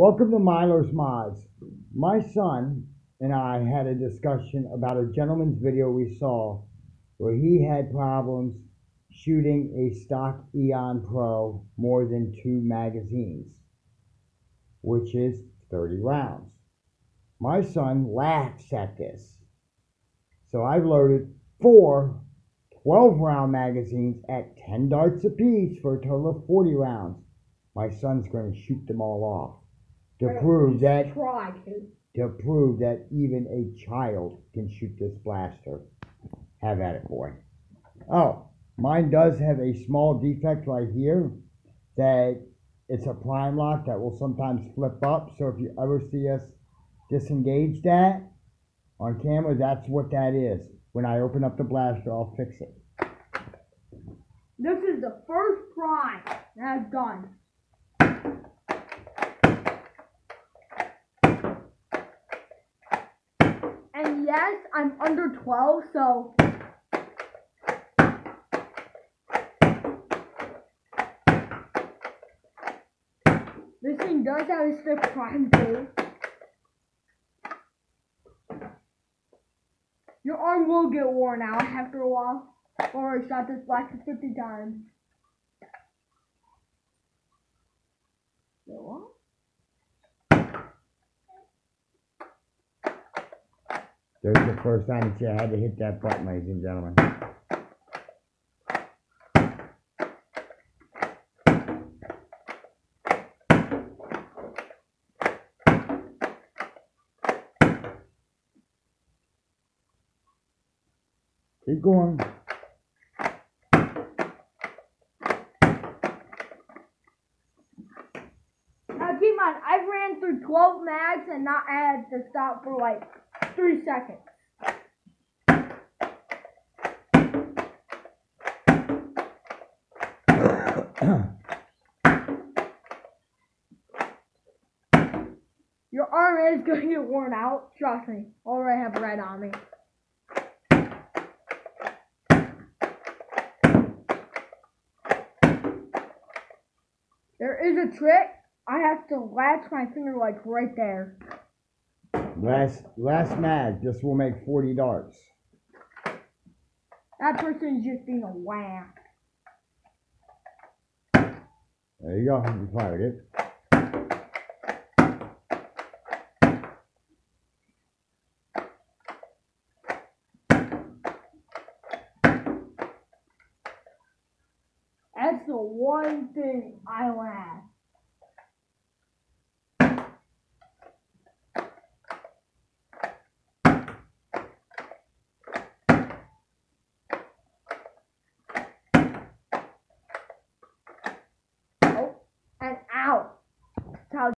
Welcome to Milo's Mods. My son and I had a discussion about a gentleman's video we saw where he had problems shooting a stock Eon Pro more than two magazines, which is 30 rounds. My son laughs at this. So I've loaded four 12 round magazines at 10 darts apiece for a total of 40 rounds. My son's going to shoot them all off to prove that Try to. to prove that even a child can shoot this blaster. Have at it, boy. Oh, mine does have a small defect right here that it's a prime lock that will sometimes flip up. So if you ever see us disengage that on camera, that's what that is. When I open up the blaster, I'll fix it. This is the first prime that I've done. And yes, I'm under 12, so this thing does have a stick prime too. Your arm will get worn out after a while. Or I shot this blaster 50 times. So, There's the first time that you had to hit that button, ladies and gentlemen. Keep going. Now keep in mind, I ran through 12 mags and not had to stop for like 3 seconds. Your arm is gonna get worn out, trust me. Already have red on me. There is a trick. I have to latch my finger like right there. Last last mag, this will make 40 darts. That person's just being a whack. There you go. You fired it. That's the one thing